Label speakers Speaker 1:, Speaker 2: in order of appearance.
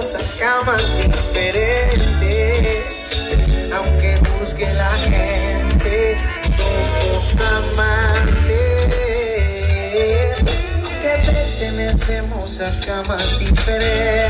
Speaker 1: pertenecemos a camas diferentes. Aunque busque la gente, somos amantes. Aunque pertenecemos a camas diferentes.